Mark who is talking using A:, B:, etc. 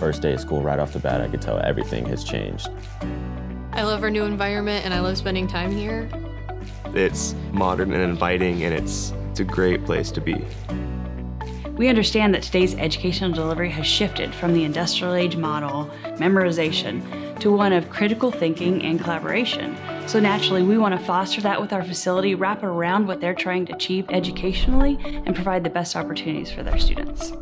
A: first day of school, right off the bat, I could tell everything has changed.
B: I love our new environment and I love spending time here.
C: It's modern and inviting, and it's, it's a great place to be.
D: We understand that today's educational delivery has shifted from the industrial age model, memorization, to one of critical thinking and collaboration. So naturally, we want to foster that with our facility, wrap around what they're trying to achieve educationally, and provide the best opportunities for their students.